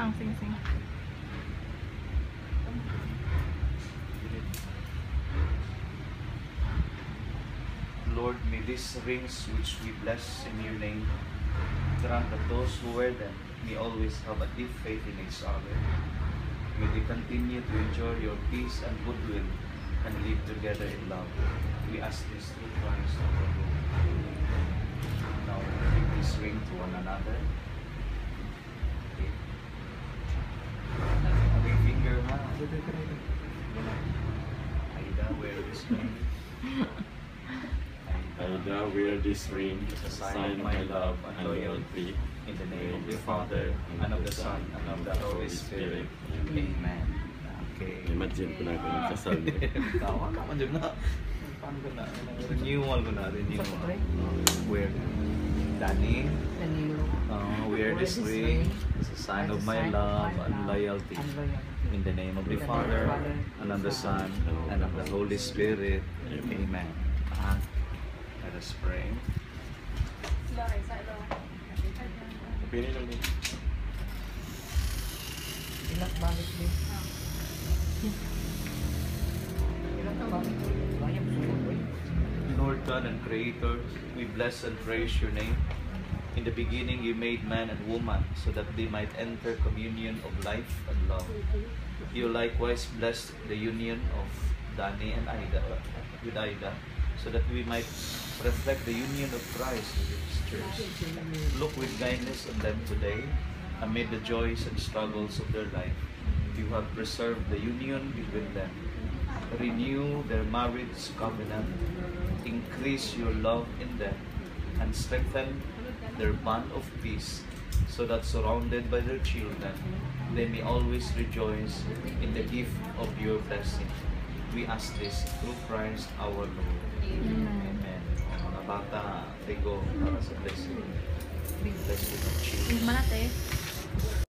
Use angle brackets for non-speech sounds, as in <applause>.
Sang, sing, sing. Lord, may these rings which we bless in your name grant that those who wear them may always have a deep faith in each other. May they continue to enjoy your peace and goodwill and live together in love. We ask this through Christ our Lord. Now, give this ring to one another. <laughs> wear now uh, wear this ring as a sign of my love and loyalty. In the name of the Father, and of the Son, and of the Holy Spirit. Amen. Okay. Imagine ko na ako nagkasal mo. <laughs> Tawa ka man dyan na. Paano ko na? Renewal ko na. Renewal. Wear. Danny, Danilo. uh, wear this ring as a sign of my love and loyalty. In the name of the Father, and of the Son, and of the Holy Spirit. Amen. Ah, let us pray. Pili lang din. Ilang balik din. Ilang balik din. God and Creator, we bless and praise your name. In the beginning, you made man and woman so that they might enter communion of life and love. You likewise blessed the union of Dani and Ida with Ida so that we might reflect the union of Christ with his church. Look with kindness on them today amid the joys and struggles of their life. You have preserved the union between them. Renew their marriage covenant. Increase your love in them and strengthen their bond of peace so that surrounded by their children, they may always rejoice in the gift of your blessing. We ask this through Christ our Lord. Amen. Mga bata, tigo para sa blessing. Blessing of children.